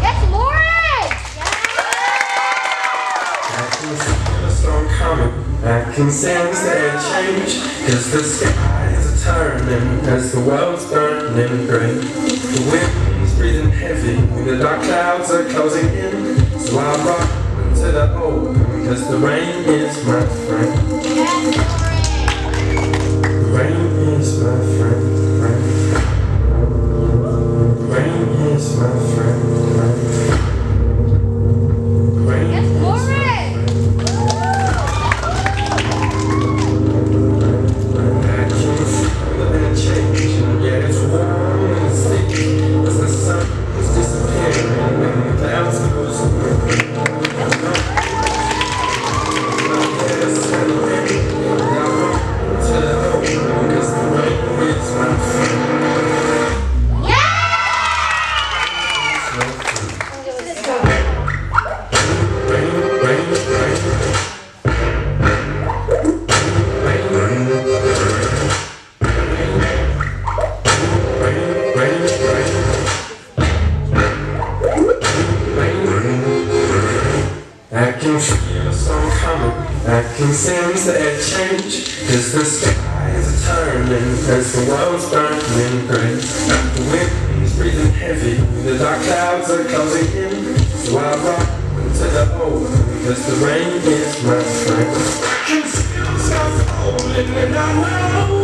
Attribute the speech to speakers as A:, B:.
A: Yes, Lawrence!
B: I can feel a storm coming. I can sense the air change. Cause the skies are turning as the world's burning gray. The wind is breathing heavy. The dark clouds are closing in. So I rock into the open. Cause the rain is my friend. Can feel the storm coming. I can sense the air change. Cause the sky is turning as the world's burning gray. The wind is breathing heavy. The dark clouds are closing in. So I rock into the open. Cause the rain is my friend. I can feel the sky falling and I know